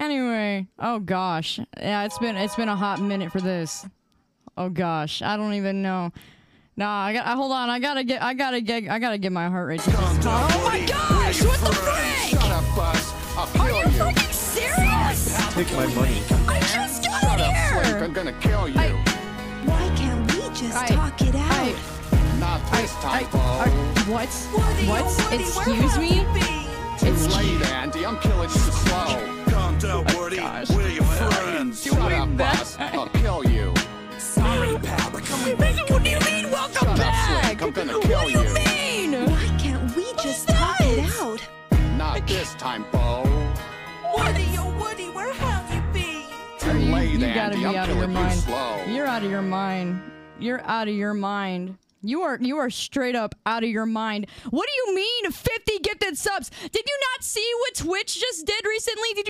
Anyway, oh gosh, yeah, it's been it's been a hot minute for this. Oh gosh, I don't even know. Nah, I got. I, hold on, I gotta get. I gotta get. I gotta get my heart rate. to. Oh my gosh! What the frick? Shut up, Buzz. I'll Are you you. fucking serious? Take my money. I just got Shut in up, Flink. here. I'm gonna kill you. I- Why can't we just I- talk it out? I, Not this I, time, Bo. I, what? What? Excuse me? Too late, Andy. I'm killing you slow. This time, Bo. Woody, oh Woody, where have you been? Too You, late, you gotta Andy. be I'm out of your killing you mind. slow. You're out of your mind. You're out of your mind. You are you are straight up out of your mind. What do you mean 50 gifted subs? Did you not see what Twitch just did recently? Did you